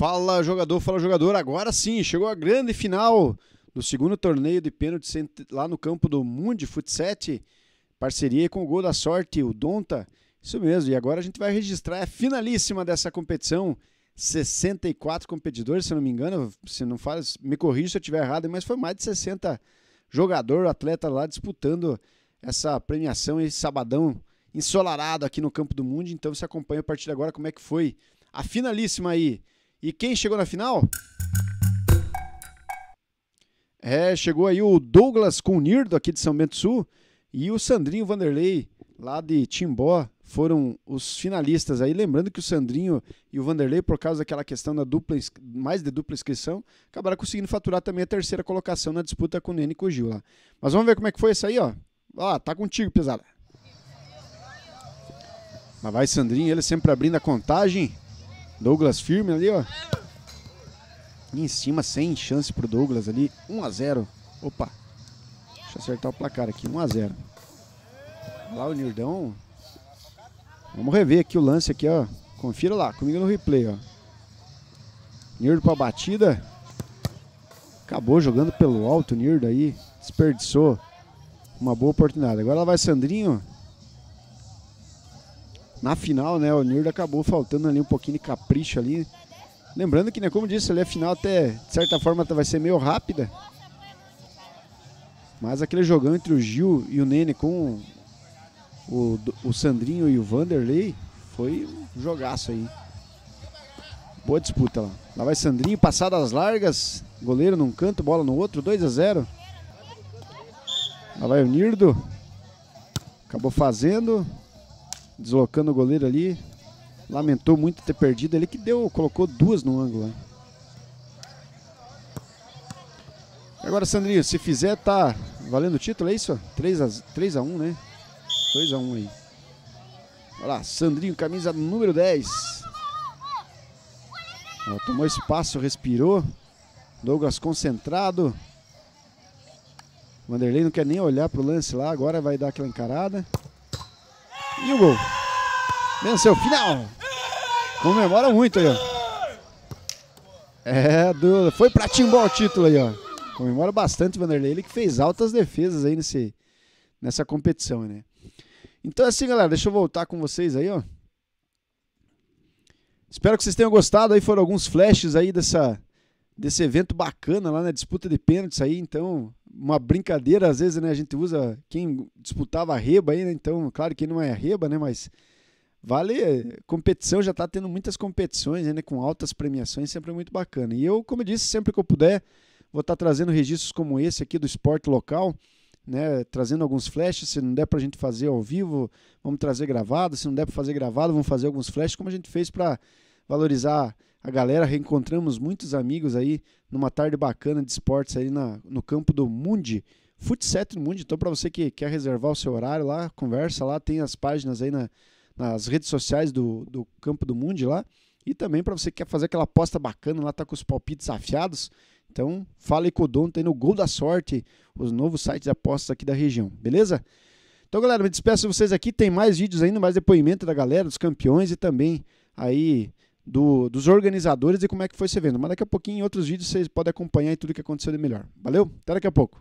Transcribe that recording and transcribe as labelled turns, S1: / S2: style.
S1: Fala jogador, fala jogador. Agora sim, chegou a grande final do segundo torneio de pênalti lá no campo do Mundi Futset. Parceria com o Gol da Sorte, o Donta. Isso mesmo, e agora a gente vai registrar a finalíssima dessa competição. 64 competidores, se não me engano, se não faz, me corrija se eu estiver errado, mas foi mais de 60 jogador, atleta lá disputando essa premiação esse sabadão ensolarado aqui no Campo do Mundo. Então você acompanha a partir de agora como é que foi a finalíssima aí. E quem chegou na final? É, chegou aí o Douglas Cunirdo aqui de São Bento Sul e o Sandrinho Vanderlei lá de Timbó foram os finalistas aí. Lembrando que o Sandrinho e o Vanderlei, por causa daquela questão da dupla, mais de dupla inscrição, acabaram conseguindo faturar também a terceira colocação na disputa com o Nene e com o Gil lá. Mas vamos ver como é que foi isso aí, ó. Ó, tá contigo, pesada. Mas vai Sandrinho, ele sempre abrindo a contagem. Douglas firme ali, ó. Em cima, sem chance pro Douglas ali. 1 a 0 Opa. Deixa eu acertar o placar aqui. 1 a 0 Lá o Nirdão. Vamos rever aqui o lance aqui, ó. Confira lá, comigo no replay, ó. Nirdo pra batida. Acabou jogando pelo alto Nirdo aí. Desperdiçou uma boa oportunidade. Agora lá vai Sandrinho. Na final, né, o Nirdo acabou faltando ali um pouquinho de capricho ali. Lembrando que, né, como disse, ali a final até, de certa forma, vai ser meio rápida. Mas aquele jogão entre o Gil e o Nene com o, o Sandrinho e o Vanderlei foi um jogaço aí. Boa disputa lá. Lá vai Sandrinho, passadas largas. Goleiro num canto, bola no outro, 2 a 0 Lá vai o Nirdo. Acabou fazendo deslocando o goleiro ali. Lamentou muito ter perdido. Ele que deu, colocou duas no ângulo. Né? Agora, Sandrinho, se fizer, tá valendo o título, é isso? 3 a, 3 a 1 né? 2 a 1 aí. Olha lá, Sandrinho, camisa número 10. Ó, tomou espaço, respirou. Douglas concentrado. Vanderlei não quer nem olhar pro lance lá, agora vai dar aquela encarada. E o gol. Venceu, final. Comemora muito aí, ó. É, do, foi pra Timbó o título aí, ó. Comemora bastante o Vanderlei, ele que fez altas defesas aí nesse, nessa competição, né? Então assim, galera, deixa eu voltar com vocês aí, ó. Espero que vocês tenham gostado aí, foram alguns flashes aí dessa, desse evento bacana lá na disputa de pênaltis aí, então uma brincadeira, às vezes, né, a gente usa quem disputava a reba aí, né, então, claro que não é a reba, né, mas vale, competição, já está tendo muitas competições, né, com altas premiações, sempre é muito bacana. E eu, como eu disse, sempre que eu puder, vou estar tá trazendo registros como esse aqui do esporte local, né, trazendo alguns flashes, se não der para a gente fazer ao vivo, vamos trazer gravado, se não der para fazer gravado, vamos fazer alguns flashes, como a gente fez para valorizar a galera, reencontramos muitos amigos aí numa tarde bacana de esportes aí na, no campo do Mundi, Futset no Mundi. Então, para você que quer reservar o seu horário lá, conversa lá, tem as páginas aí na, nas redes sociais do, do campo do Mundi lá. E também para você que quer fazer aquela aposta bacana lá, tá com os palpites afiados. Então, fala com o Dom, tem no Gol da Sorte, os novos sites de apostas aqui da região, beleza? Então, galera, me despeço de vocês aqui. Tem mais vídeos ainda, mais depoimento da galera, dos campeões e também aí do, dos organizadores e como é que foi esse evento. Mas daqui a pouquinho, em outros vídeos, vocês podem acompanhar tudo que aconteceu de melhor. Valeu? Até daqui a pouco.